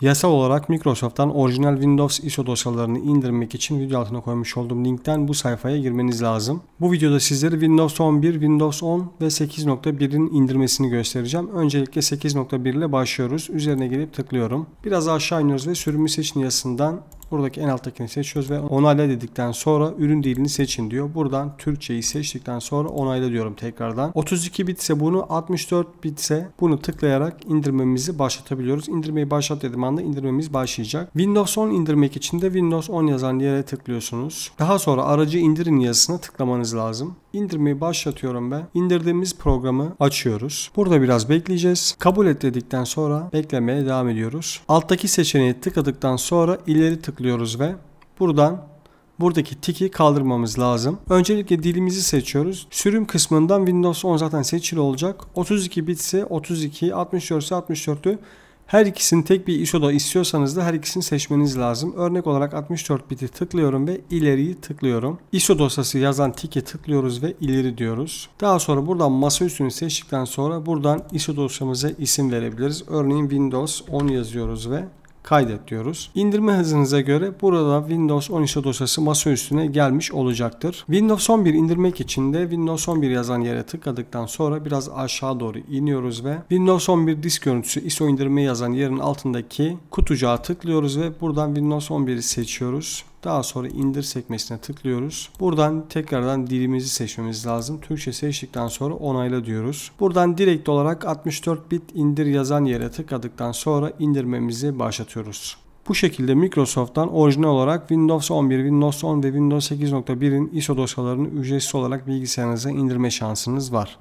Yasal olarak Microsoft'tan orijinal Windows ISO dosyalarını indirmek için video altına koymuş olduğum linkten bu sayfaya girmeniz lazım. Bu videoda sizlere Windows 11, Windows 10 ve 8.1'in indirmesini göstereceğim. Öncelikle 8.1 ile başlıyoruz. Üzerine gelip tıklıyorum. Biraz aşağı iniyoruz ve sürümü seçin yazısından Buradaki en alttakini seçiyoruz ve onayla dedikten sonra ürün dilini seçin diyor. Buradan Türkçeyi seçtikten sonra onayla diyorum tekrardan. 32 bitse bunu 64 bitse bunu tıklayarak indirmemizi başlatabiliyoruz. İndirmeyi başlat dediğim anda indirmemiz başlayacak. Windows 10 indirmek için de Windows 10 yazan yere tıklıyorsunuz. Daha sonra aracı indirin yazısına tıklamanız lazım. İndirmeyi başlatıyorum ben. İndirdiğimiz programı açıyoruz. Burada biraz bekleyeceğiz. Kabul et dedikten sonra beklemeye devam ediyoruz. Alttaki seçeneği tıkladıktan sonra ileri tıklıyoruz ve buradan buradaki tiki kaldırmamız lazım. Öncelikle dilimizi seçiyoruz. Sürüm kısmından Windows 10 zaten seçili olacak. 32 bitse 32, 64 ise 64'ü her ikisini tek bir ISO'da istiyorsanız da her ikisini seçmeniz lazım. Örnek olarak 64 biti tıklıyorum ve ileriyi tıklıyorum. ISO dosyası yazan tike tıklıyoruz ve ileri diyoruz. Daha sonra buradan masa üstünü seçtikten sonra buradan ISO dosyamıza isim verebiliriz. Örneğin Windows 10 yazıyoruz ve kaydet diyoruz. İndirme hızınıza göre burada Windows 10 ISO dosyası masa üstüne gelmiş olacaktır. Windows 11 indirmek için de Windows 11 yazan yere tıkladıktan sonra biraz aşağı doğru iniyoruz ve Windows 11 disk görüntüsü ISO indirme yazan yerin altındaki kutucuğa tıklıyoruz ve buradan Windows 11'i seçiyoruz. Daha sonra indir sekmesine tıklıyoruz. Buradan tekrardan dilimizi seçmemiz lazım. Türkçe seçtikten sonra onayla diyoruz. Buradan direkt olarak 64 bit indir yazan yere tıkladıktan sonra indirmemizi başlatıyoruz. Bu şekilde Microsoft'tan orijinal olarak Windows 11, Windows 10 ve Windows 8.1'in ISO dosyalarını ücretsiz olarak bilgisayarınıza indirme şansınız var.